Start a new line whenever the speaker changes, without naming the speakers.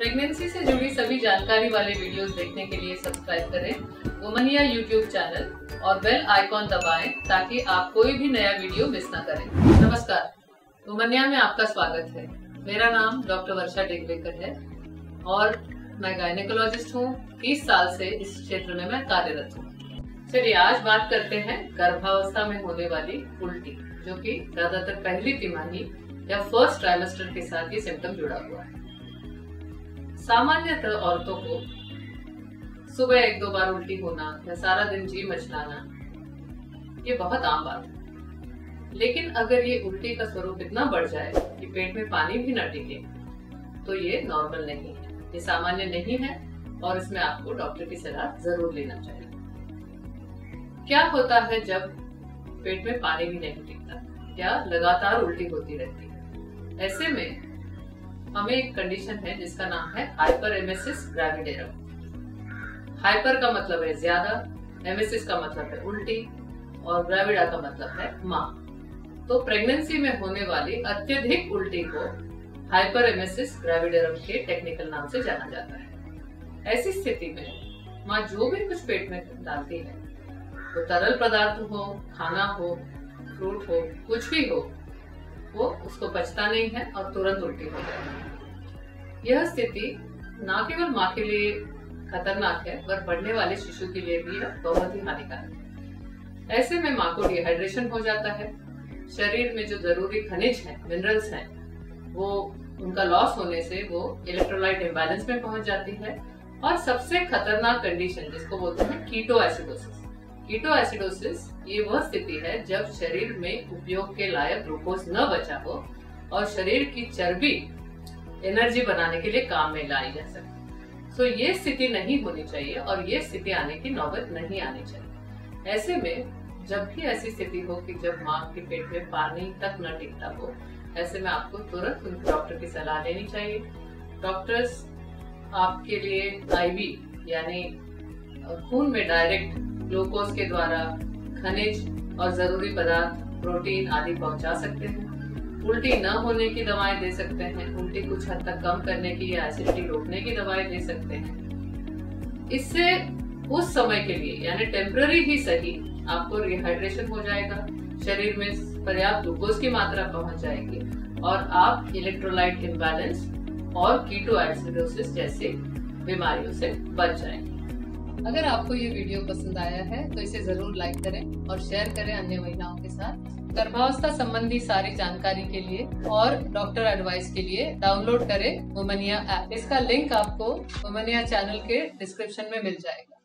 Pregnancy से जुड़ी सभी जानकारी वाले वीडियोस देखने के लिए सब्सक्राइब करें, वुमनिया यूट्यूब चैनल और बेल आइकॉन दबाएँ ताकि आप कोई भी नया वीडियो मिस न करें। नमस्कार, वुमनिया में आपका स्वागत है। मेरा नाम डॉक्टर वर्षा डेगवेकर है और मैं गायनेकोलॉजिस्ट हूँ। तीस साल से इस क्षेत्र में मैं कार्यरत हूँ। चलिए, आज बात करते हैं गर्भावस्था में होने वाली उल्टी, जो कि ज़्यादातर पहली तिमाही या फ़र्स्ट ट्राइमेस्टर के साथ ये सिम्टम जुड़ा हुआ है। सामान्यतः औरतों को सुबह एक दो बार उल्टी होना या सारा दिन जी मचलाना, ये बहुत आम बात है। लेकिन अगर ये उल्टी का स्वरूप इतना बढ़ जाए कि पेट में पानी भी न टिके तो ये नॉर्मल नहीं है। ये सामान्य नहीं है और इसमें आपको डॉक्टर की सलाह ज़रूर लेना चाहिए। क्या होता है जब पेट में पानी भी नहीं टिकता या लगातार उल्टी होती रहती है? ऐसे में हमें एक कंडीशन है जिसका नाम है हाइपर एमेसिस ग्रेविडेरम हाइपर का मतलब है ज़्यादा एमेसिस का मतलब है उल्टी, और ग्रेविडा का मतलब है माँ। तो प्रेगनेंसी में होने वाली अत्यधिक उल्टी को हाइपर एमेसिस ग्रेविडेरम के टेक्निकल नाम से जाना जाता है। ऐसी स्थिति में माँ जो भी कुछ पेट में डालती है तो तरल पदार्थ हो, खाना हो फ्रूट हो, कुछ भी हो उसको बचता नहीं है और तुरंत उल्टी हो जाती है। यह स्थिति न केवल माँ के लिए खतरनाक है, पर बढ़ने वाले शिशु के लिए भी यह बहुत ही हानिकारक है। ऐसे में माँ को डिहाइड्रेशन हो जाता है। शरीर में जो ज़रूरी खनिज है मिनरल्स हैं, वो उनका लॉस होने से वो इलेक्ट्रोलाइट इम्बैलेंस में पहुँच जाती है। और सबसे खतरनाक कंडीशन जिसको बोलते हैं कीटो एसिडोसिस कीटो एसिडोसिस ये वह स्थिति है जब शरीर में उपयोग के लायक ग्लूकोज न बचा हो और शरीर की चर्बी एनर्जी बनाने के लिए काम में लाई जा सके। सो ये स्थिति नहीं होनी चाहिए और ये स्थिति आने की नौबत नहीं आनी चाहिए। ऐसे में जब भी ऐसी स्थिति हो कि जब माँ के पेट में पानी तक न टिकता हो, ऐसे में आपको तुरंत उनके डॉक्टर की सलाह लेनी चाहिए। डॉक्टर्स आपके लिए आईवी यानी खून में डायरेक्ट ग्लूकोज के द्वारा खनिज और ज़रूरी पदार्थ, प्रोटीन आदि पहुँचा सकते हैं। उल्टी न होने की दवाएँ दे सकते हैं। उल्टी कुछ हद तक कम करने की या एसिडिटी रोकने की दवाएँ दे सकते हैं। इससे उस समय के लिए, यानी टेम्पररी ही सही, आपको रिहाइड्रेशन हो जाएगा। शरीर में पर्याप्त ग्लूकोज की मात्रा पहुँच जाएगी और आप इलेक्ट्रोलाइट इम्बैलेंस और कीटो एसिडोसिस जैसी बीमारियों से बच जाएँगे। अगर आपको ये वीडियो पसंद आया है तो इसे ज़रूर लाइक करें और शेयर करें अन्य महिलाओं के साथ। गर्भावस्था संबंधी सारी जानकारी के लिए और डॉक्टर एडवाइस के लिए डाउनलोड करें वुमनिया ऐप इसका लिंक आपको वुमनिया चैनल के डिस्क्रिप्शन में मिल जाएगा।